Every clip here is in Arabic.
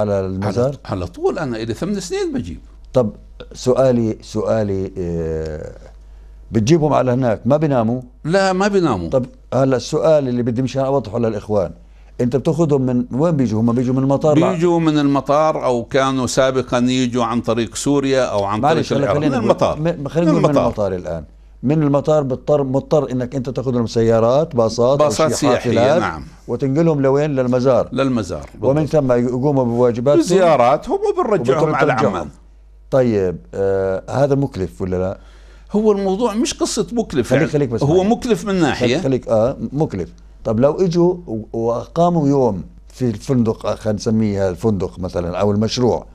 على المزار؟ على, على طول أنا الي ثمان سنين بجيب. طب سؤالي سؤالي آه، بتجيبهم على هناك ما بيناموا لا ما بيناموا طب هلا السؤال اللي بدي مشان أوضحه للإخوان أنت بتأخذهم من وين بيجوا؟ هم بيجوا من المطار؟ بيجوا من المطار أو كانوا سابقا يجوا عن طريق سوريا أو عن طريق العراق. من المطار. من- خلينا من المطار الآن. من المطار بتضطر مضطر إنك أنت تأخذ لهم سيارات باصات باصات حافلات نعم. وتنقلهم لوين للمزار للمزار ومن بالضبط. ثم يقوموا بواجباتهم بزياراتهم وبنرجعهم على. عمان طيب آه هذا مكلف ولا لا؟ هو الموضوع مش قصة مكلف خليك- يعني. خليك بس هو معي. مكلف من ناحية خليك آه مكلف طب لو إجوا وأقاموا يوم في الفندق خلينا نسميه الفندق مثلا أو المشروع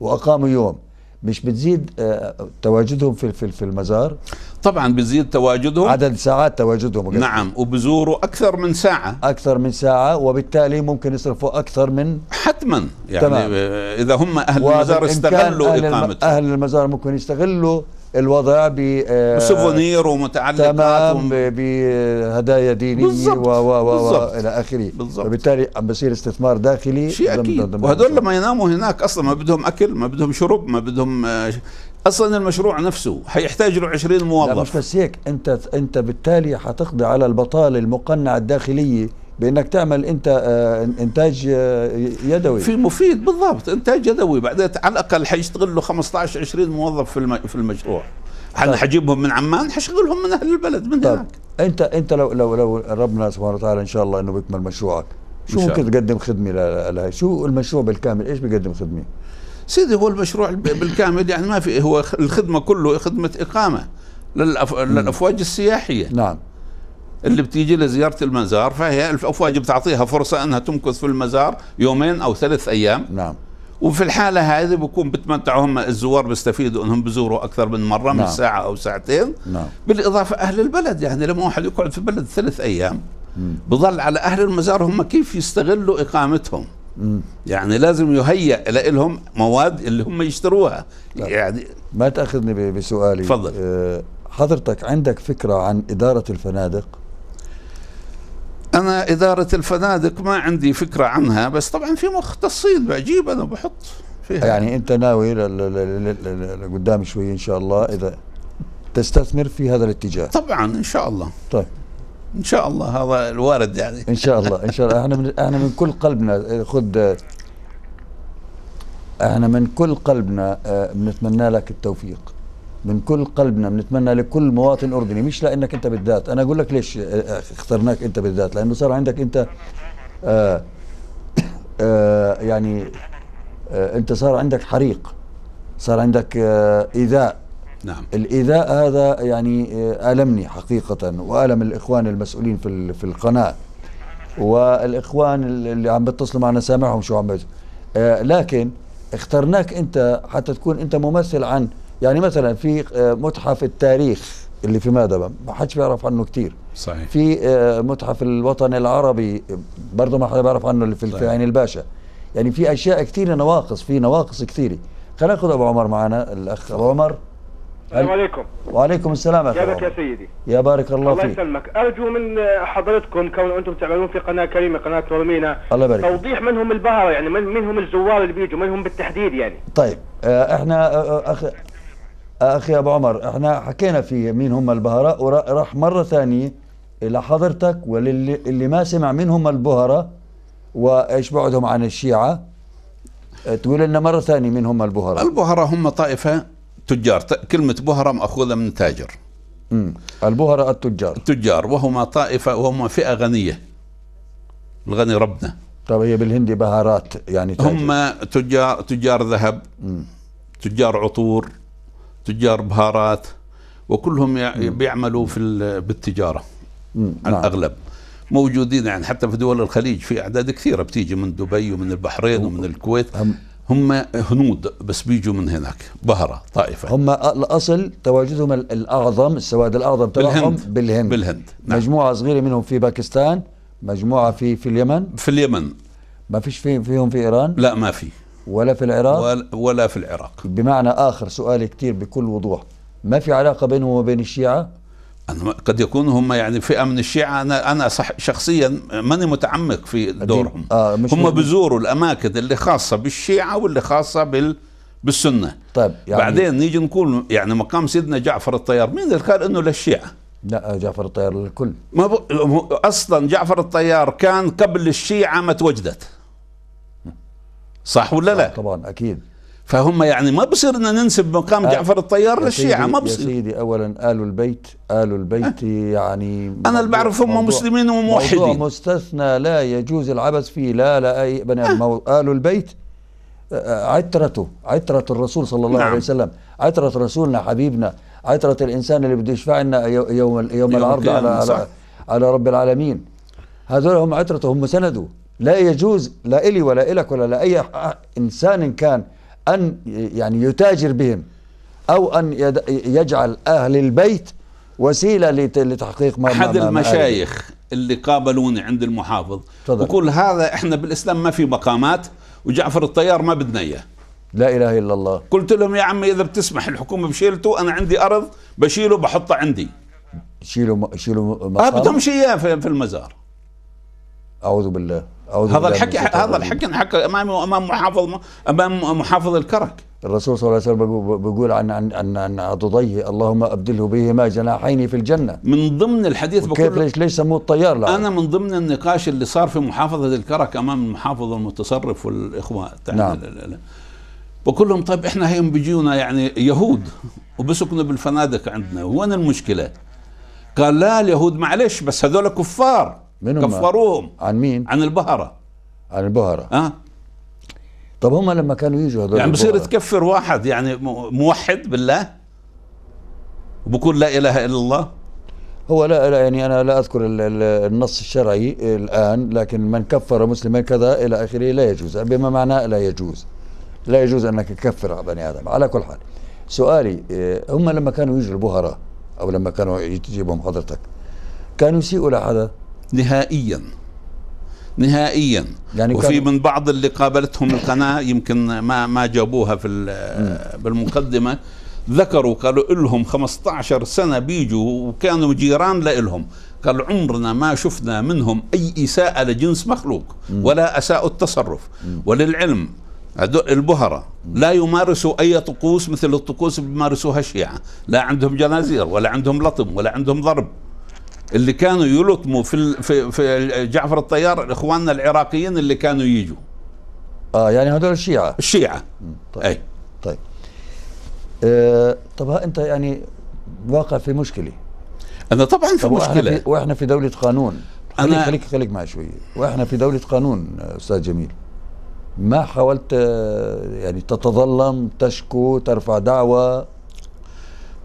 وأقاموا يوم مش بتزيد آه تواجدهم في في المزار طبعا بيزيد تواجدهم عدد ساعات تواجدهم. نعم وبزوروا أكثر من ساعة أكثر من ساعة وبالتالي ممكن يصرفوا أكثر من حتما يعني تمام. إذا هم أهل المزار استغلوا أهل إقامتهم أهل المزار ممكن يستغلوا الوضع ب آه، سوفونير ومتعلقات تمام بهدايا دينية. و و و. إلى آخره. وبالتالي عم بصير استثمار داخلي شيء أكيد المشروع. لما يناموا هناك أصلا ما بدهم أكل ما بدهم شرب ما بدهم آه، أصلا المشروع نفسه حيحتاج له 20 لا مش موظف بس هيك أنت أنت بالتالي حتقضي على البطالة المقنعة الداخلية بأنك تعمل أنت آه، إنتاج آه، يدوي. في مفيد بالضبط إنتاج يدوي. بعدين على الأقل حيشتغل له 15 20 موظف في في المشروع. طيب. حجيبهم من عمان؟ حشغلهم من أهل البلد من طيب. هناك. أنت أنت لو لو لو ربنا سبحانه وتعالى إن شاء الله إنه بيكمل مشروعك شو ممكن تقدم خدمة لهي شو المشروع بالكامل؟ إيش بيقدم خدمة؟ سيدي هو المشروع بالكامل يعني ما في هو الخدمة كله خدمة إقامة للأف... للأفواج السياحية. نعم. اللي بتيجي لزيارة المزار فهي الأفواج بتعطيها فرصة إنها تمكث في المزار يومين أو ثلاث أيام. نعم. وفي الحالة هذه بكون بتمتعوا هم الزوار بيستفيدوا إنهم بزوروا أكثر من مرة من نعم. ساعة أو ساعتين. نعم. بالإضافة أهل البلد يعني لما واحد يقعد في بلد ثلاث أيام بظل على أهل المزار هم كيف يستغلوا إقامتهم؟ مم. يعني لازم يهيئ لهم مواد اللي هم يشتروها. لا. يعني ما تأخذني بسؤالي. تفضل. آه، حضرتك عندك فكرة عن إدارة الفنادق؟ أنا إدارة الفنادق ما عندي فكرة عنها بس طبعا في مختصين بجيب أنا بحط فيها. يعني أنت ناوي لقدام شوي إن شاء الله إذا تستثمر في هذا الاتجاه. طبعا إن شاء الله. طيب. إن شاء الله هذا الوارد يعني. إن شاء الله إن شاء الله. إحنا من إحنا من كل قلبنا خد إحنا من كل قلبنا آه، بنتمنى لك التوفيق. من كل قلبنا بنتمنى لكل مواطن أردني مش لإنك أنت بالذات. أنا أقول لك ليش آه، اخترناك أنت بالذات لأنه صار عندك أنت آه آه يعني آه أنت صار عندك حريق صار عندك آه إيذاء. نعم. الإيذاء هذا يعني آه، ألمني حقيقة وألم الإخوان المسؤولين في في القناة والإخوان اللي عم بيتصلوا معنا سامعهم شو عم آه، لكن اخترناك أنت حتى تكون أنت ممثل عن يعني مثلا في آه، متحف التاريخ اللي في مادبا ما حدش بيعرف عنه كتير. صحيح. في آه، متحف الوطن العربي برضه ما حدا بيعرف عنه اللي في في صحيح. عين الباشا. يعني في أشياء كثيره نواقص في نواقص كثيره خلينا ناخذ أبو عمر معنا الأخ أبو عمر. السلام عليكم. وعليكم السلام أخي يا عمر. سيدي. يا بارك الله الله فيك. يسلمك. أرجو من حضرتكم كون أنتم تعملون في قناة كريمة قناة نورمينا الله يبارك. فيك. توضيح من هم البهرة يعني من, من هم الزوار اللي بيجوا من هم بالتحديد يعني. طيب آه، إحنا آه، آه، أخي أبو عمر إحنا حكينا في مين هم البهراء وراح مرة ثانية إلى حضرتك وللي اللي ما سمع مين هم البهراء وإيش بعدهم عن الشيعة. آه، تقول لنا مرة ثانية مين هم البهراء. البهرة هم طائفة تجار كلمة بهرة مأخوذة من تاجر. مم. البهراء التجار. تجار وهم طائفة وهم فئة غنية. الغني ربنا. طب هي بالهندي بهارات يعني تاجر. هم تجار تجار ذهب تجار عطور. تجار بهارات وكلهم يع- بيعملوا في ال- بالتجارة مم. على نعم. الأغلب. موجودين يعني حتى في دول الخليج في أعداد كثيرة بتيجي من دبي ومن البحرين ومن الكويت. هم هنود بس بيجوا من هناك بهرة طائفة. هم الأصل تواجدهم ال- الأعظم السواد الأعظم تبعهم بالهند. بالهند. بالهند. نعم. مجموعة صغيرة منهم في باكستان مجموعة في في اليمن. في اليمن. ما فيش في فيهم في إيران؟ لا ما في. ولا في العراق؟ ولا, في العراق. بمعنى آخر سؤالي كثير بكل وضوح. ما في علاقة بينهم وبين الشيعة؟ أنا قد يكون هم يعني فئة من الشيعة. أنا أنا صح شخصيا ماني متعمق في دورهم. آه، مش هم بزوروا الأماكن اللي خاصة بالشيعة واللي خاصة بال بالسنة. طيب يعني بعدين نيجي نقول يعني مقام سيدنا جعفر الطيار. مين اللي قال إنه للشيعة؟ لا جعفر الطيار للكل. ما ب... هو أصلا جعفر الطيار كان قبل الشيعة ما توجدت. صح ولا لا؟ طبعا أكيد. فهم يعني ما بصير ان ننسب مقام آه، جعفر الطيار يا للشيعة سيدي- ما يا بصير. سيدي اولا آل البيت آل البيت يعني أنا اللي موضوع- بعرف هم موضوع- مسلمين موضوع وموحدين مستثنى لا يجوز العبث فيه لا لا أي بني آدم. مو- آل البيت آه، عترته عترة الرسول صلى الله نعم. عليه وسلم عترة رسولنا حبيبنا عترة الإنسان اللي بده يشفع لنا يو- يوم يوم يوم العرض على. على على رب العالمين. هذول هم عترته هم سنده لا يجوز لا إلي ولا إلك ولا لأي إنسان كان أن يعني يتاجر بهم أو أن يجعل أهل البيت وسيلة لت- لتحقيق ما ما- المشايخ اللي قابلوني عند المحافظ. ويقول هذا إحنا بالإسلام ما في مقامات وجعفر الطيار ما بدنا إياه. لا إله إلا الله. قلت لهم يا عمي إذا بتسمح الحكومة بشيلته أنا عندي أرض بشيله بحطه عندي. شيلوا شيلوا ما مقام. بدهمش اياه في في المزار. أعوذ بالله. هذا الحكي هذا. الحكي حكى امامي وامام محافظ إمام محافظ الكرك الرسول صلى الله عليه وسلم بيقول- عن عن عن, عن عضديه اللهم أبدله بهما جناحين في الجنة من ضمن الحديث كيف بقول ليش ليش سموه الطيار لا أنا من ضمن النقاش اللي صار في محافظة الكرك أمام المحافظ المتصرف والاخوان تاع نعم. بقول لهم طيب إحنا هيهم بيجونا يعني يهود وبسكنوا بالفنادق عندنا وين المشكلة؟ قال لا اليهود معلش بس هذول كفار من هم؟ كفروهم. عن مين؟ عن البهرة. عن البهرة. ها؟ طب هم لما كانوا يجوا هذول يعني بصير البهرة، تكفر واحد يعني موحد بالله؟ وبقول لا إله إلا الله؟ هو لا, لا يعني أنا لا أذكر ال- ال- النص الشرعي الآن لكن من كفر مسلما كذا إلى آخره لا يجوز. بما معناه لا يجوز. لا يجوز أنك تكفر بني آدم. على كل حال سؤالي هم لما كانوا يجوا البهرة أو لما كانوا يجيبهم حضرتك كانوا يسيئوا لحدا؟ نهائيا. نهائيا. يعني وفي من بعض اللي قابلتهم القناة يمكن ما ما جابوها في ال- بالمقدمة ذكروا قالوا لهم 15 سنة بيجوا وكانوا جيران لإلهم. قال عمرنا ما شفنا منهم أي إساءة لجنس مخلوق ولا اساءوا التصرف. وللعلم البهرة لا يمارسوا أي طقوس مثل الطقوس اللي بيمارسوها الشيعة. لا عندهم جنازير ولا عندهم لطم ولا عندهم ضرب. اللي كانوا يلطموا في في في جعفر الطيار إخواننا العراقيين اللي كانوا يجوا. آه يعني هذول الشيعة. الشيعة. طيب. أي. طيب. آه طب ها أنت يعني واقع في مشكلة. أنا طبعا في مشكلة. في وإحنا في دولة قانون. خليك أنا- خليك خليك معي شوية وإحنا في دولة قانون أستاذ جميل. ما حاولت آه، يعني تتظلم تشكو ترفع دعوة؟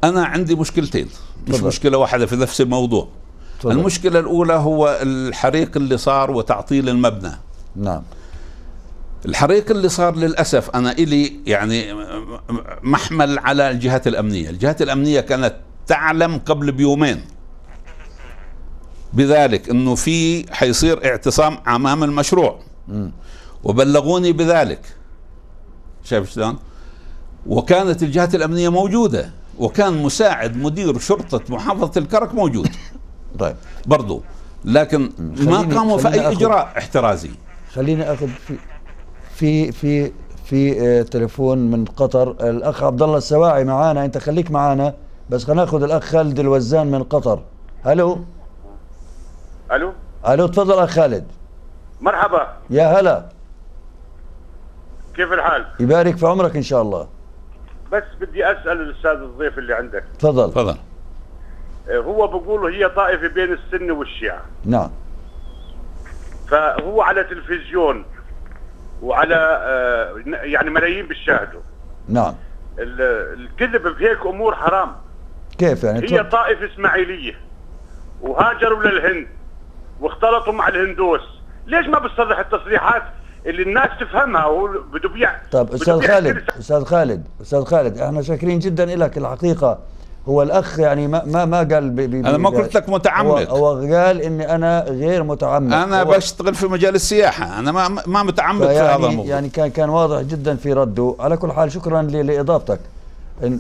أنا عندي مشكلتين. مش تفضل. مشكلة واحدة في نفس الموضوع. تفضل. المشكلة الأولى هو الحريق اللي صار وتعطيل المبنى. نعم. الحريق اللي صار للأسف أنا إلي يعني محمل على الجهات الأمنية. الجهات الأمنية كانت تعلم قبل بيومين. بذلك أنه في حيصير اعتصام أمام المشروع. مم. وبلغوني بذلك. شايف شلون؟ وكانت الجهات الأمنية موجودة. وكان مساعد مدير شرطة محافظة الكرك موجود. طيب. برضو لكن ما قاموا في آخذ- إجراء احترازي. خليني آخذ في في في في آه، تليفون من قطر. الأخ عبد الله السواعي معانا. أنت خليك معانا بس خلينا ناخذ الأخ خالد الوزان من قطر. ألو ألو؟ ألو تفضل أخ خالد. مرحبا. يا هلا. كيف الحال؟ يبارك في عمرك إن شاء الله. بس بدي أسأل الأستاذ الضيف اللي عندك. تفضل. تفضل. هو بقول هي طائفة بين السنة والشيعة. نعم. فهو على تلفزيون وعلى آه، يعني ملايين بيشاهدوا. نعم. ال- الكذب بهيك أمور حرام. كيف يعني؟ هي. طائفة إسماعيلية. وهاجروا للهند. واختلطوا مع الهندوس. ليش ما بتصرح التصريحات اللي الناس تفهمها هو بده بيع طب أستاذ خالد أستاذ خالد أستاذ خالد إحنا شاكرين جدا لك الحقيقة. هو الأخ يعني ما ما ما قال بي بي أنا ما قلت لك متعمق. هو, هو قال إني أنا غير متعمق هو بشتغل في مجال السياحة. أنا ما ما متعمق في هذا الموضوع. يعني كان كان واضح جدا في رده. على كل حال شكرا لإضافتك. إن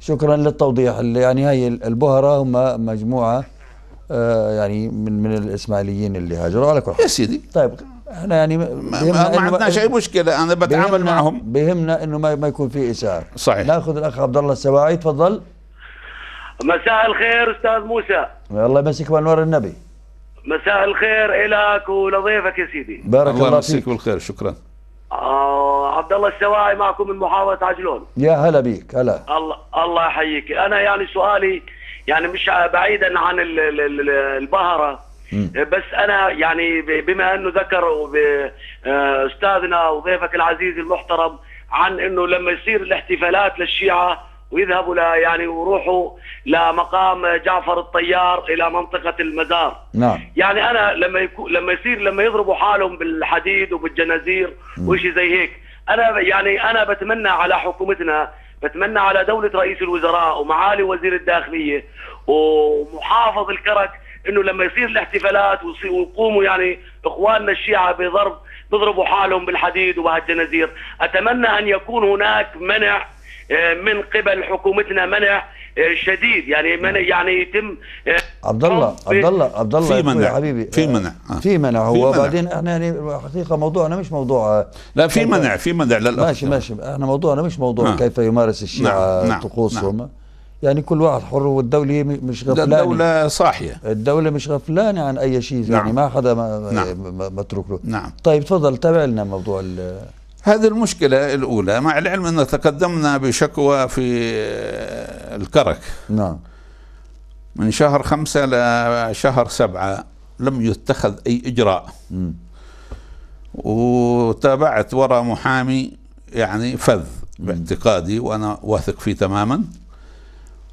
شكرا للتوضيح. اللي يعني هاي البهرة هم مجموعة آه يعني من من الإسماعيليين اللي هاجروا. على كل حال. يا سيدي. طيب إحنا يعني ما, عندناش أي مشكلة. أنا بتعامل بيهمنا- معهم. بيهمنا إنه ما ما يكون في اساءة صحيح. نأخذ الأخ عبد الله السواعي. تفضل. مساء الخير أستاذ موسى. الله يمسك بانوار النبي. مساء الخير لك ولضيفك يا سيدي. بارك الله الله فيك. بالخير شكرا. آه عبد الله السواعي معكم من محافظة عجلون. يا هلا بيك هلا. الله الله يحييك. أنا يعني سؤالي يعني مش بعيدا عن ال- ال- ال- البهرة بس أنا يعني بما أنه ذكر آه، أستاذنا وضيفك العزيز المحترم عن إنه لما يصير الاحتفالات للشيعة ويذهبوا ل يعني ويروحوا لمقام جعفر الطيار إلى منطقة المزار. نعم. يعني أنا لما يكون لما يصير لما يضربوا حالهم بالحديد وبالجنازير وشي زي هيك أنا يعني أنا بتمنى على حكومتنا بتمنى على دولة رئيس الوزراء ومعالي وزير الداخلية ومحافظ الكرك إنه لما يصير الاحتفالات ويقوموا يعني إخواننا الشيعة بضرب بيضربوا حالهم بالحديد وبهالجنازير. أتمنى أن يكون هناك منع من قبل حكومتنا منع آه، شديد يعني منع يعني يتم آه، عبد الله عبد الله عبد الله في منع. حبيبي في منع. آه. في منع في هو منع. بعدين إحنا يعني حقيقة موضوعنا مش موضوع لا في منع في منع للأخ ماشي ماشي إحنا موضوعنا مش موضوع آه. كيف يمارس الشيعة نعم، نعم، طقوسهم يعني كل واحد حر والدولة مش غفلانة الدولة صاحية الدولة مش غفلانة عن أي شيء يعني نعم. ما حدا ما نعم. ما- متروك له نعم طيب تفضل تابع لنا موضوع ال- هذه المشكلة الأولى مع العلم أن تقدمنا بشكوى في الكرك. نعم. من شهر خمسة لشهر سبعة لم يتخذ أي إجراء. مم. وتابعت وراء محامي يعني فذ باعتقادي وأنا واثق فيه تماما.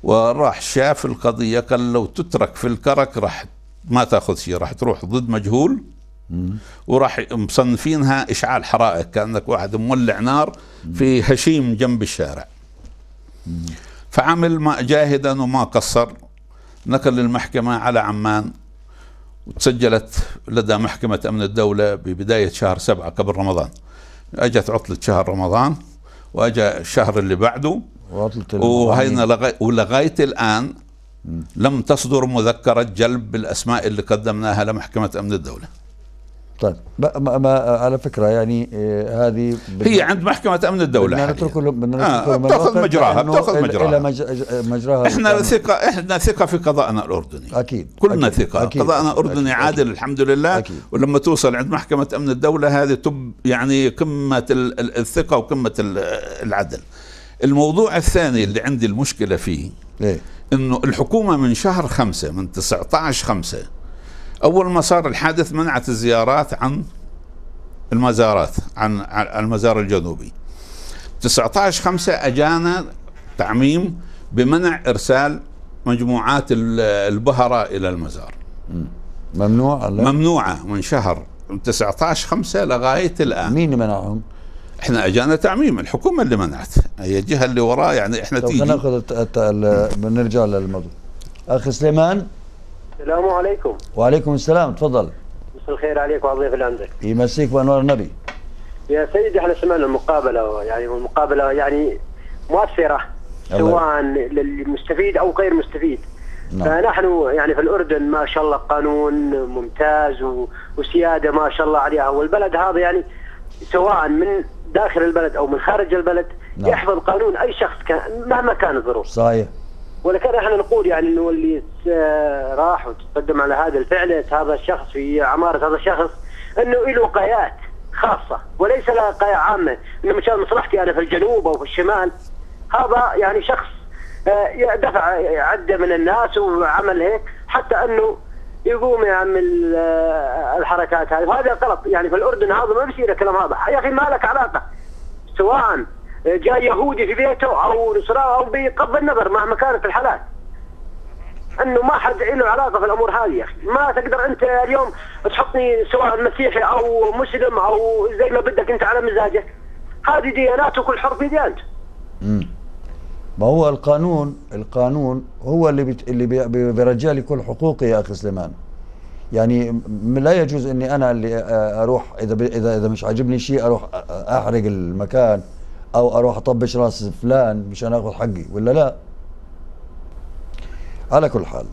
وراح شاف القضية قال لو تترك في الكرك راح ما تأخذ شيء راح تروح ضد مجهول. وراح مصنفينها إشعال حرائق كأنك واحد مولع نار في هشيم جنب الشارع. فعمل ما جاهدا وما قصر نقل المحكمة على عمان وتسجلت لدى محكمة أمن الدولة ببداية شهر سبعة قبل رمضان. أجت عطلة شهر رمضان وأجا الشهر اللي بعده وهينا. لغاية ولغاية الآن لم تصدر مذكرة جلب بالأسماء اللي قدمناها لمحكمة أمن الدولة. طيب ما ما على فكرة يعني آه، هذه هي عند محكمة أمن الدولة بدنا. نترك بدنا آه، بتأخذ الوقت مجراها بتأخذ مجراها مج- مجراها إحنا. ثقة إحنا ثقة في قضاءنا الأردني أكيد كلنا أكيد. ثقة أكيد. قضاءنا أكيد. أردني أكيد. عادل الحمد لله أكيد. ولما توصل عند محكمة أمن الدولة هذه تب يعني قمة ال- ال- الثقة وقمة ال- العدل الموضوع الثاني اللي عندي المشكلة فيه إيه إنه الحكومة من شهر خمسة من 19 خمسة أول ما صار الحادث منعت الزيارات عن المزارات عن المزار الجنوبي. 19 خمسة أجانا تعميم بمنع إرسال مجموعات ال- البهرة إلى المزار. ممنوع ممنوعة من شهر. 19 خمسة لغاية الآن. مين منعهم؟ إحنا أجانا تعميم الحكومة اللي منعت. هي الجهة اللي وراه يعني إحنا تيجي. ناخذ بنرجع للموضوع. اخ سليمان؟ السلام عليكم. وعليكم السلام تفضل. مساء الخير عليك وعلى الضيف اللي عندك يمسيك بأنوار النبي. يا سيدي إحنا سمعنا المقابلة يعني المقابلة يعني مؤثرة. سواء للمستفيد أو غير مستفيد. نعم. فنحن يعني في الأردن ما شاء الله قانون ممتاز و- وسيادة ما شاء الله عليها. والبلد هذا يعني سواء من داخل البلد أو من خارج البلد نعم. يحفظ قانون أي شخص كان مهما كانت الظروف صحيح. ولكن إحنا نقول يعني إنه اللي راح وتقدم على هذا الفعل هذا الشخص في عمارة هذا الشخص إنه له وقايات خاصة وليس له وقايه عامة. إنه مشان مصلحتي أنا في الجنوب أو في الشمال. هذا يعني شخص آه، دفع عدة من الناس وعمل هيك حتى إنه يقوم يعمل آه، الحركات هذه. وهذا غلط. يعني في الأردن هذا ما بيصير الكلام هذا. يا أخي ما لك علاقة سواء جاء يهودي في بيته أو نصراني أو بغض النظر مهما كانت الحالات. أنه ما حد له علاقة في الأمور هذه يا أخي. ما تقدر أنت اليوم تحطني سواء مسيحي أو مسلم أو زي ما بدك أنت على مزاجك. هذه ديانات وكل حر في ديانته. ما هو القانون؟ القانون هو اللي بت... اللي بي... بي- بيرجع لي كل حقوقي يا أخي سليمان. يعني لا يجوز إني أنا اللي أروح إذا ب... اذا إذا مش عاجبني شيء أروح أحرق المكان. أو أروح أطبش رأس فلان مشان آخذ حقي ولا لا؟ على كل حال.